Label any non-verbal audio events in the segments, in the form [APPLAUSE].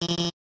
you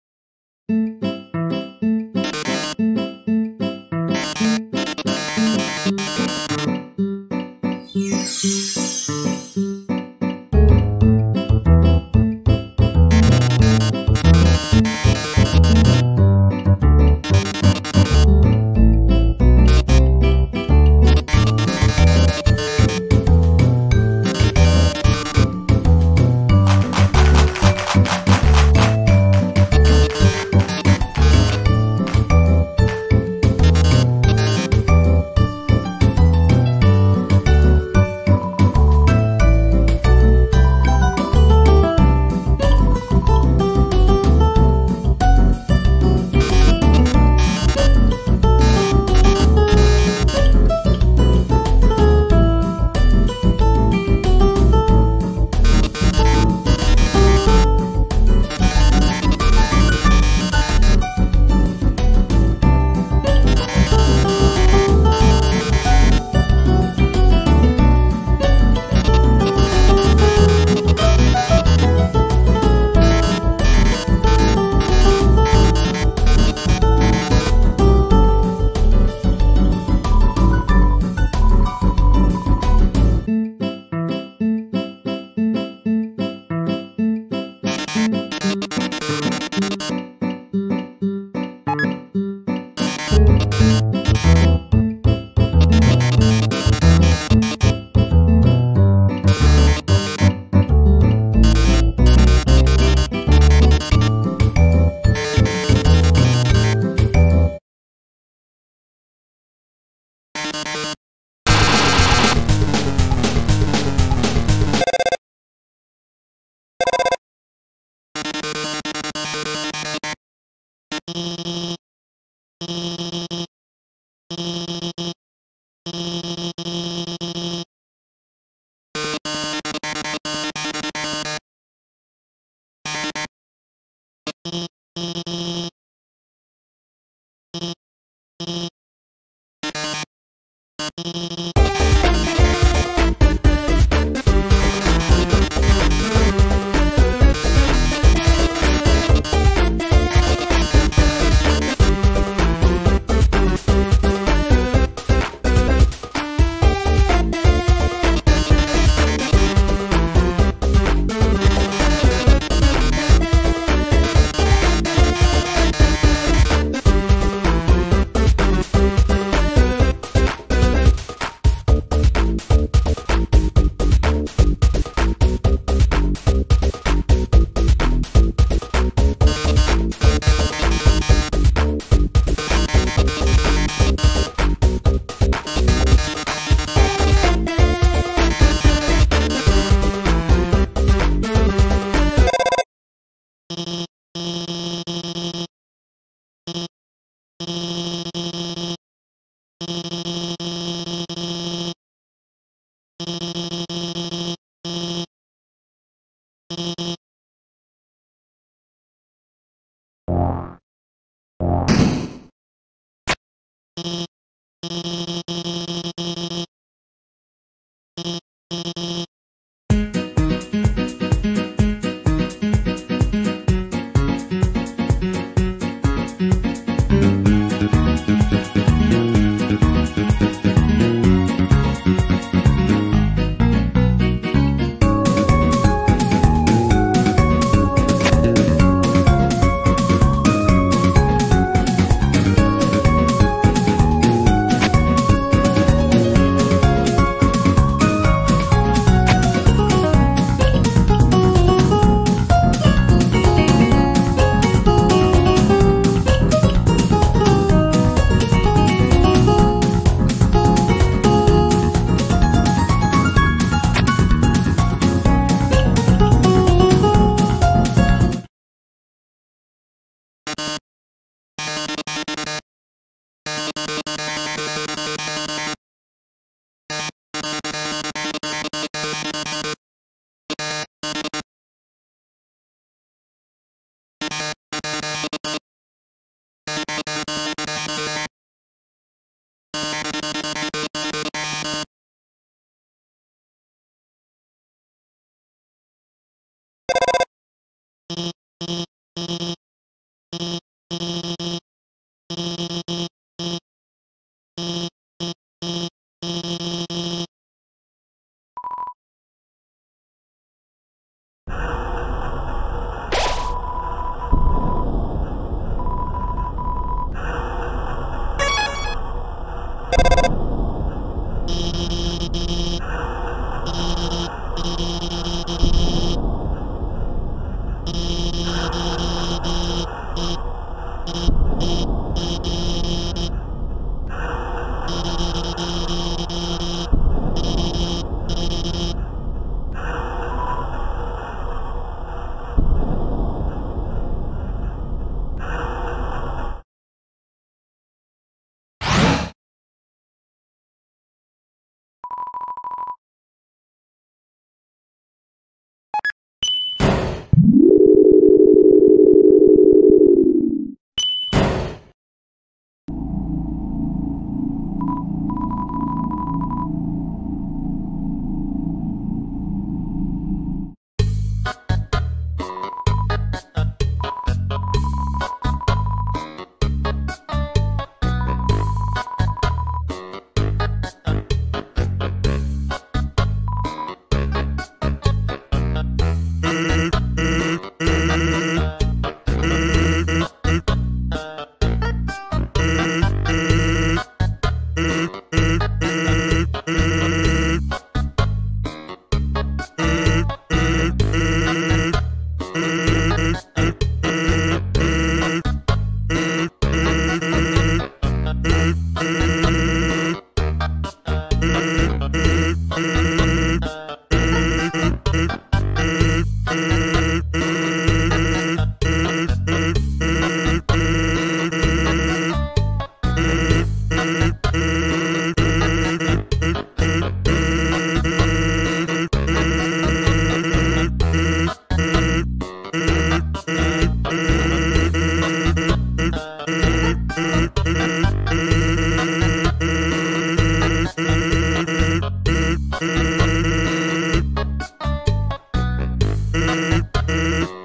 you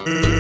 Yeah.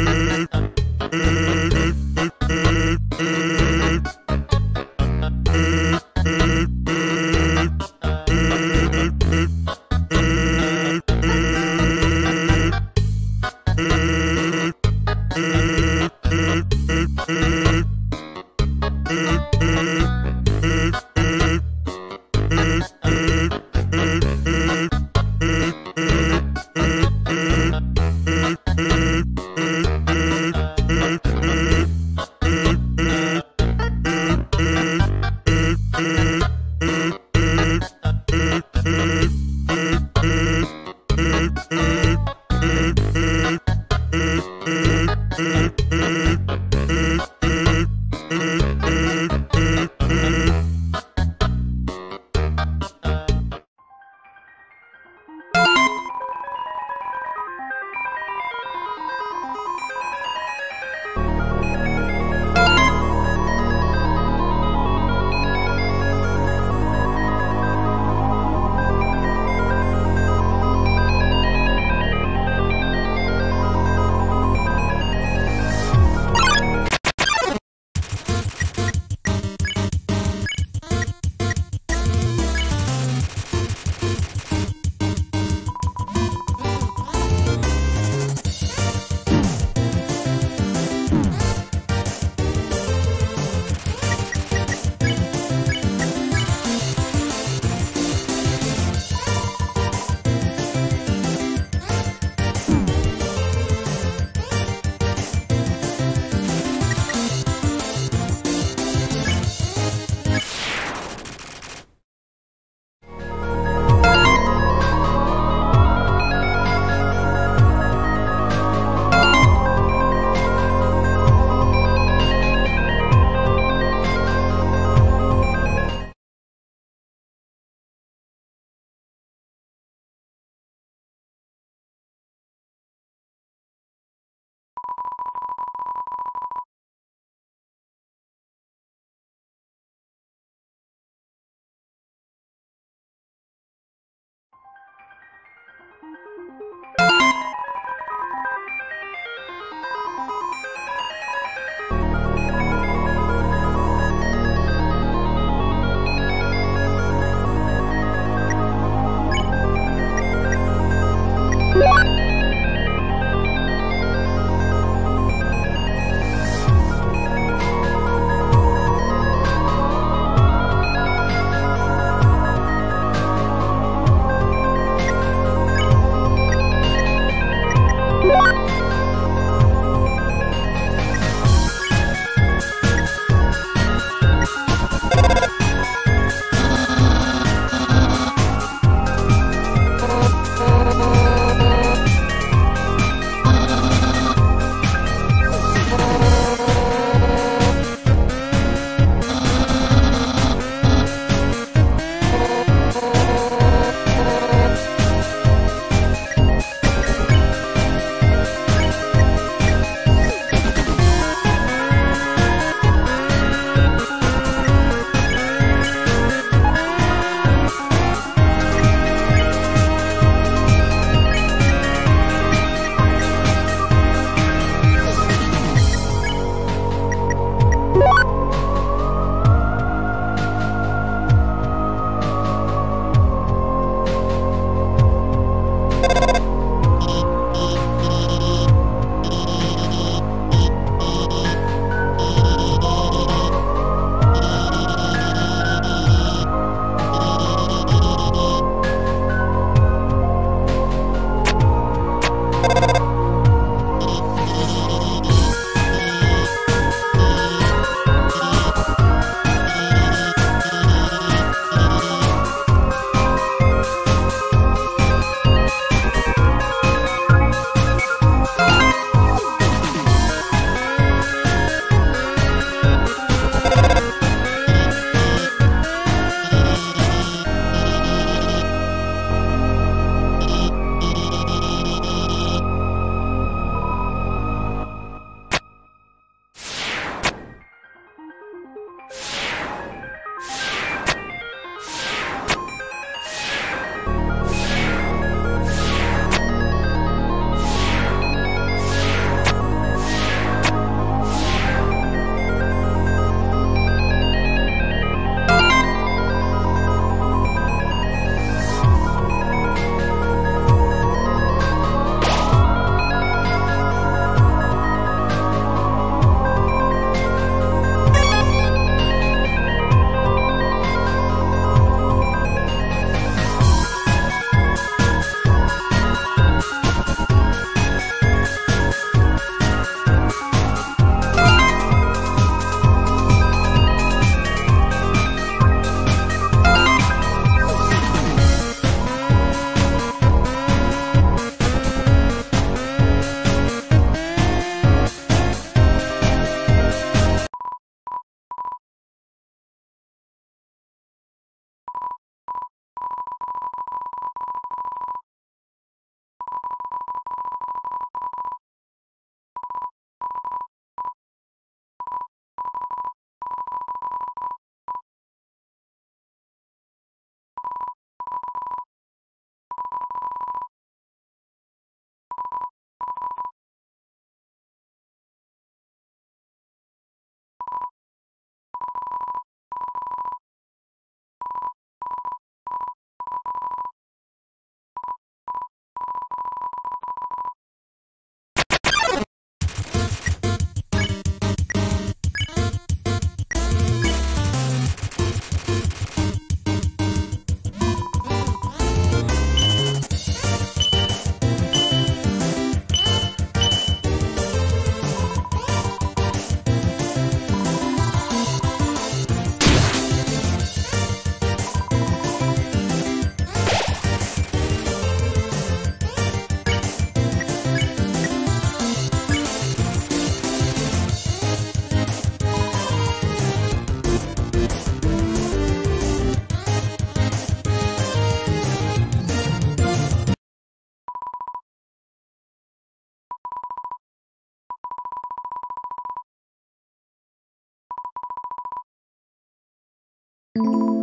You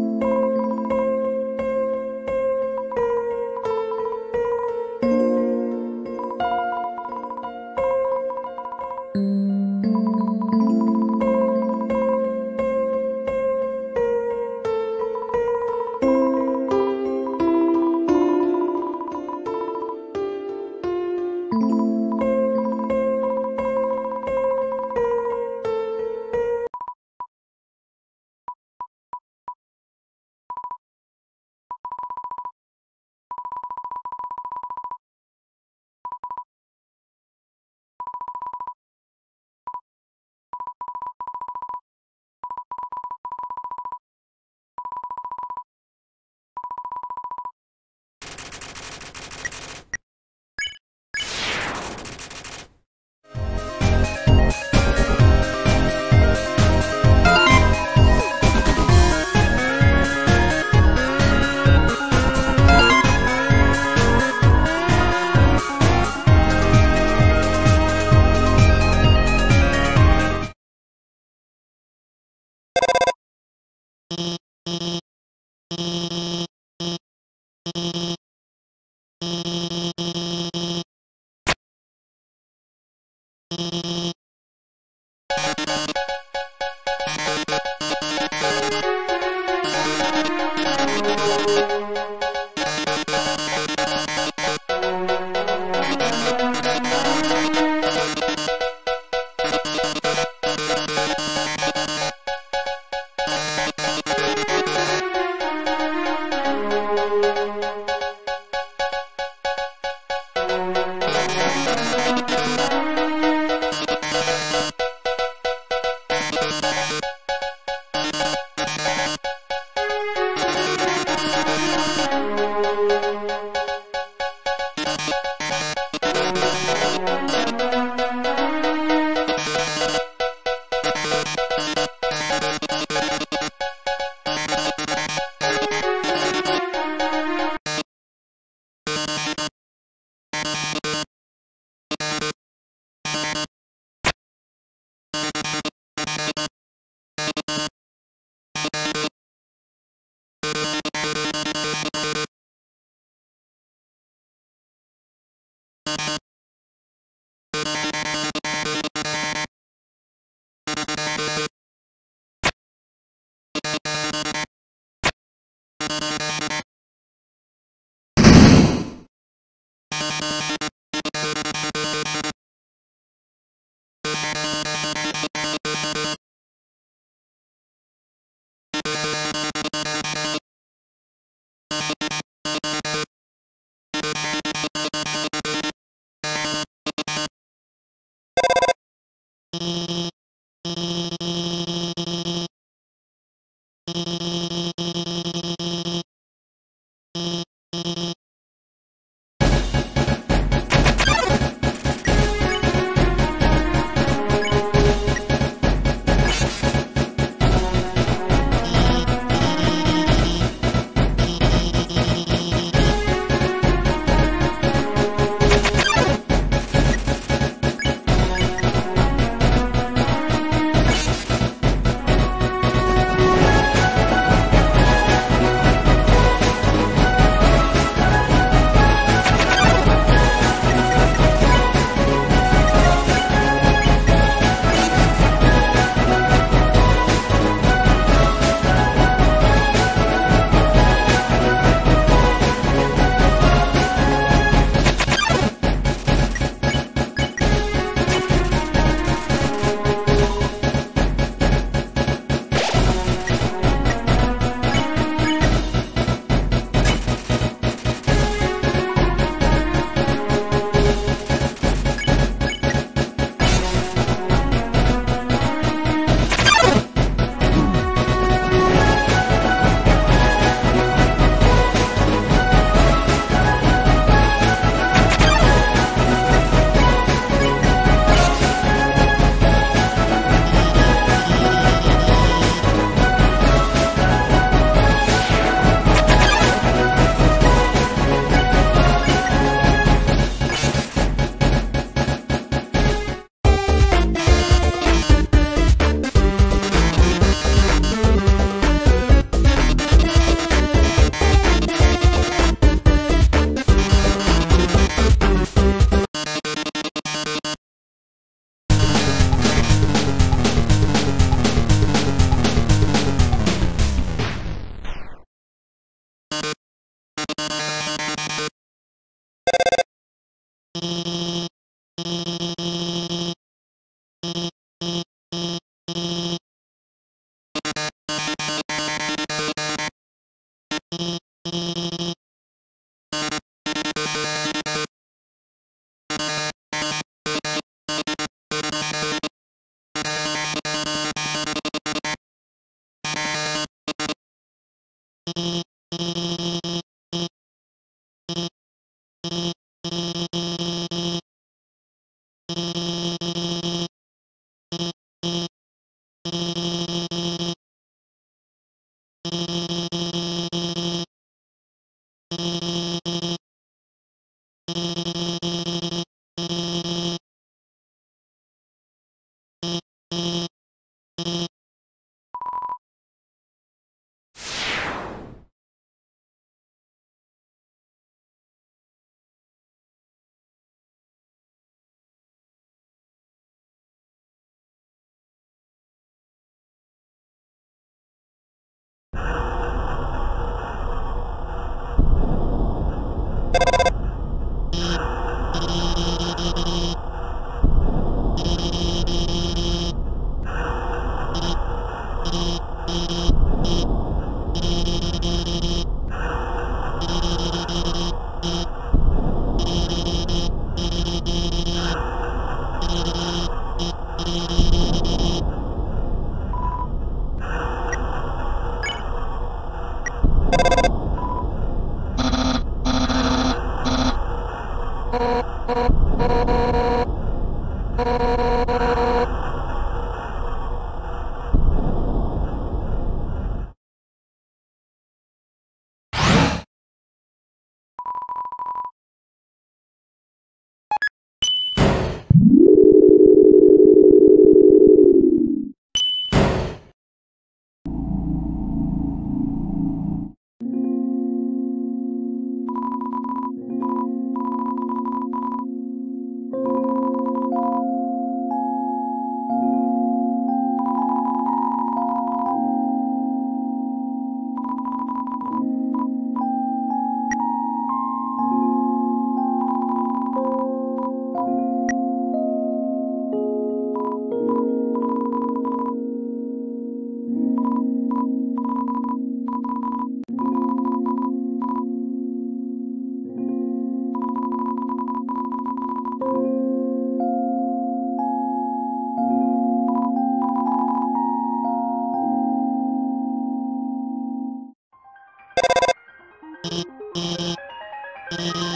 you [LAUGHS]